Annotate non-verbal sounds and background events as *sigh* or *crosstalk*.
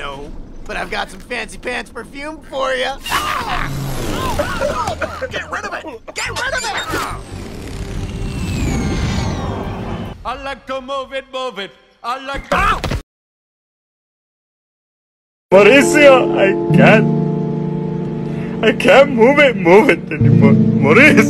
No, but I've got some fancy pants perfume for you. *laughs* Get rid of it! Get rid of it! I like to move it, move it. I like to. Mauricio, I can't. I can't move it, move it anymore. Mauricio.